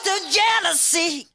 of jealousy?